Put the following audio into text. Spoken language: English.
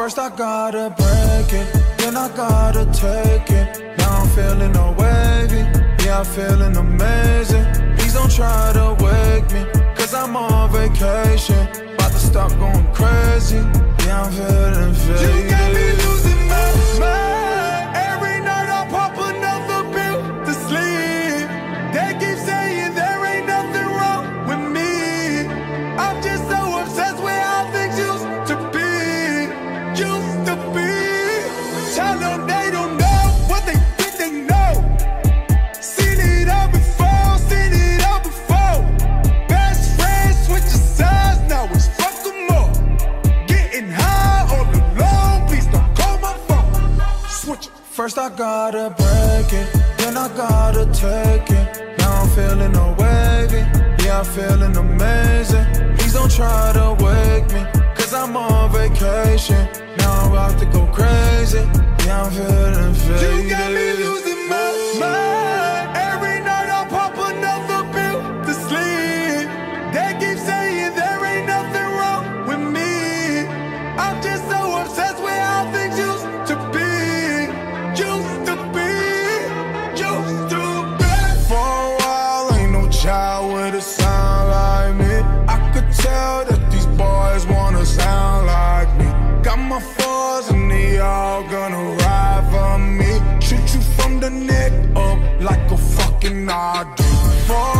First I gotta break it, then I gotta take it. Now I'm feeling all wavy, yeah, I'm feeling amazing. Please don't try to wake me, cause I'm on vacation. About to stop going crazy, Used to be. Tell they don't know what they think they know. Seen it all before, seen it all before. Best friends switching sides, now. Getting high all alone, please don't call my phone. Switch. First I gotta break it, then I gotta take it. Now I'm feeling all wavy, yeah, I'm feeling amazing. Please don't try to wake me, on Now I'm about to go crazy, yeah, I'm feeling faded. all gonna ride for me. Shoot you from the neck up like a fucking I do.